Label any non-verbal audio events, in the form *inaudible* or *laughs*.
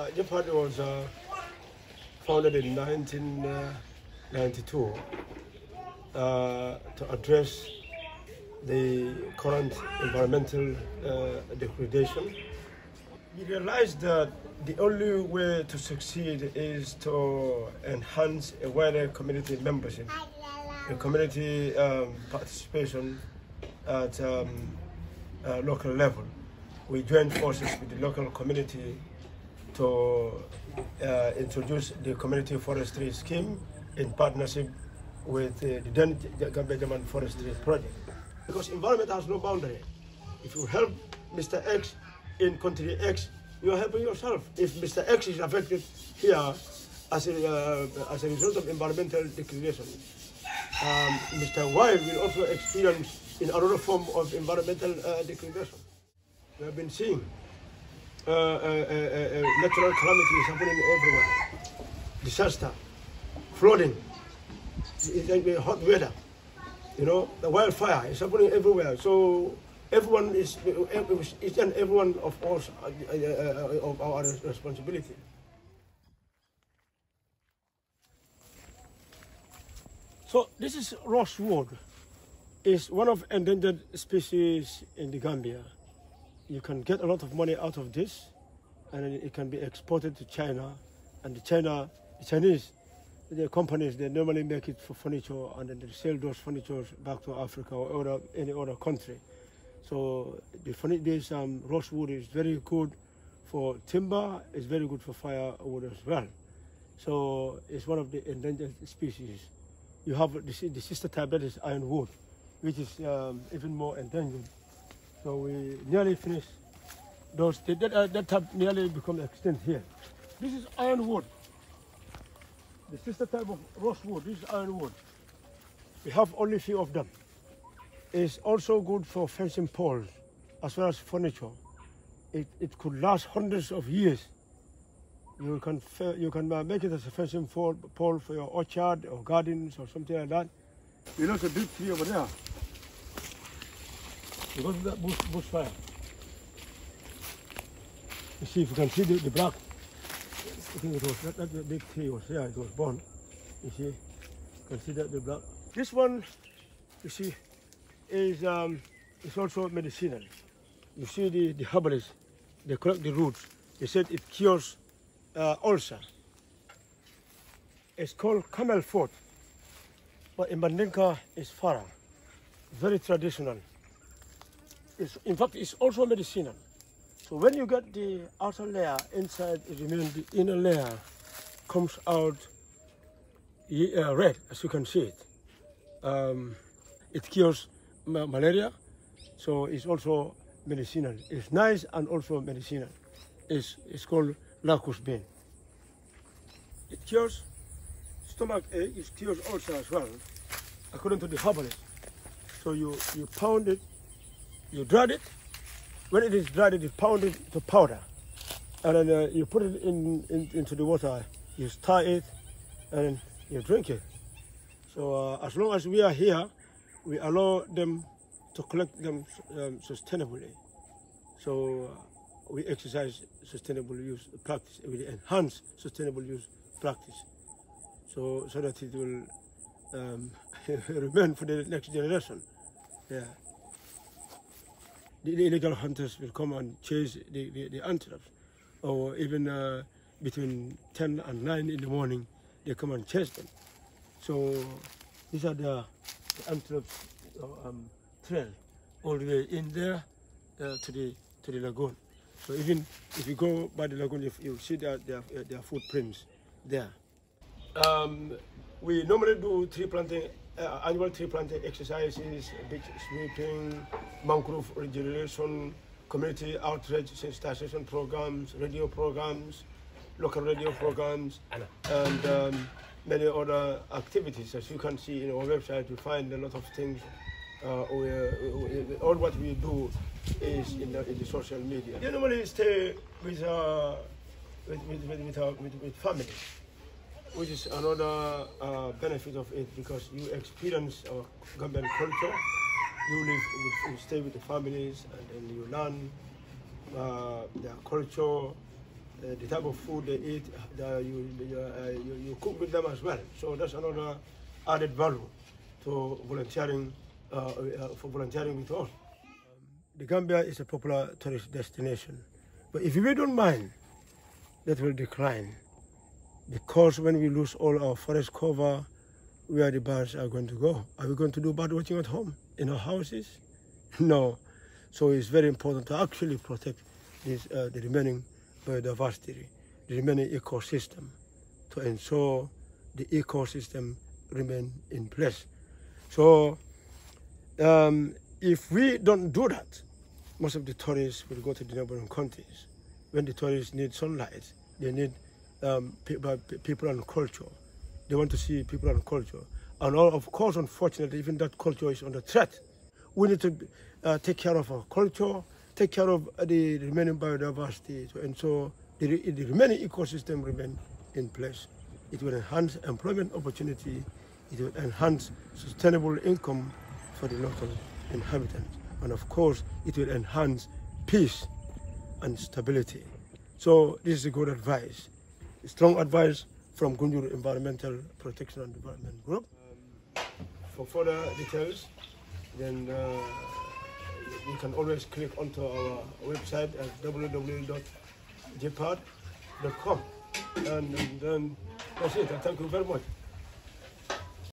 uh, JIPAD was uh, founded in 1992 uh, to address the current environmental uh, degradation. We realized that the only way to succeed is to enhance a wider community membership, a community um, participation at um, uh, local level. We joined forces with the local community to uh, introduce the community forestry scheme in partnership with uh, the then Gambia German Forestry Project. Because environment has no boundary. If you help Mr. X in country X, you are helping yourself. If Mr. X is affected here as a, uh, as a result of environmental degradation, um, Mr. Y will also experience in another form of environmental uh, degradation. We have been seeing uh, uh, uh, uh natural calamities happening everywhere. Disaster, flooding, hot weather, you know, the wildfire is happening everywhere. So everyone is, each and everyone of us, uh, of our responsibility. So this is rosewood. It's one of endangered species in the Gambia. You can get a lot of money out of this, and it can be exported to China. And the China, the Chinese, the companies they normally make it for furniture, and then they sell those furniture back to Africa or other, any other country. So the this um, rosewood is very good for timber. It's very good for firewood as well. So it's one of the endangered species. You have the, the sister type that is ironwood which is um, even more endangered. So we nearly finished those. That, uh, that have nearly become extinct here. This is ironwood. The sister type of rosewood, this is ironwood. We have only few of them. It's also good for fencing poles as well as furniture. It, it could last hundreds of years. You can, you can uh, make it as a fencing pole, for your orchard or gardens or something like that. You know, it's a big tree over there. Because of that bush, bushfire. You see, if you can see the, the black, I think it was that, that the big tree was there, it was born. You see, you can see that the black. This one, you see, is um, is also medicinal. You see the, the herbalists, they collect the roots. They said it cures uh, ulcer. It's called camel foot. But in Mandinka, it's farah. Very traditional. It's, in fact, it's also medicinal. So when you get the outer layer inside, it remains the inner layer comes out uh, red, as you can see it. Um, it cures ma malaria, so it's also medicinal. It's nice and also medicinal. It's, it's called locust bean. It cures stomach ache, it cures ulcer as well, according to the herbalist. So you, you pound it, you dried it. When it is dried, it is pounded to powder. And then uh, you put it in, in, into the water, you stir it, and you drink it. So uh, as long as we are here, we allow them to collect them um, sustainably. So uh, we exercise sustainable use practice, we enhance sustainable use practice so so that it will um, *laughs* remain for the next generation. Yeah. The, the, illegal hunters will come and chase the, the, the antelopes, or even uh, between 10 and 9 in the morning, they come and chase them. So these are the, the antelopes uh, um, trail all the way in there uh, to the to the lagoon. So even if you go by the lagoon, you, you see their, their, their footprints there. Um, we normally do tree planting, uh, annual tree planting exercises, beach sweeping, mangrove regeneration, community outreach sensitization programs, radio programs, local radio programs, and um, many other activities. As you can see in our website, you find a lot of things. Uh, we, we, all what we do is in the, in the social media. We normally stay with, uh, with, with, with, with, our, with, with families which is another uh, benefit of it because you experience our Gambian culture. You live, with, you stay with the families, and then you learn uh, their culture, uh, the type of food they eat, the, you, uh, you, you, cook with them as well. So that's another added value to volunteering, uh, uh, for volunteering with us. Um, the Gambia is a popular tourist destination, but if we don't mind, that will decline because when we lose all our forest cover, where the birds are going to go? Are we going to do bird watching at home, in our houses? *laughs* No. So it's very important to actually protect this, uh, the remaining biodiversity, the remaining ecosystem, to ensure the ecosystem remain in place. So um, if we don't do that, most of the tourists will go to the neighboring countries. When the tourists need sunlight, they need um, people and culture. They want to see people and culture. And all, of course, unfortunately, even that culture is under threat. We need to uh, take care of our culture, take care of the remaining biodiversity, and so the, the remaining ecosystem remain in place. It will enhance employment opportunity, it will enhance sustainable income for the local inhabitants, and of course, it will enhance peace and stability. So this is a good advice, strong advice from Gunjur Environmental Protection and Development Group. Um, for further details, then uh, you can always click onto our website at www.jpad.com. And, and then that's it. Thank you very much.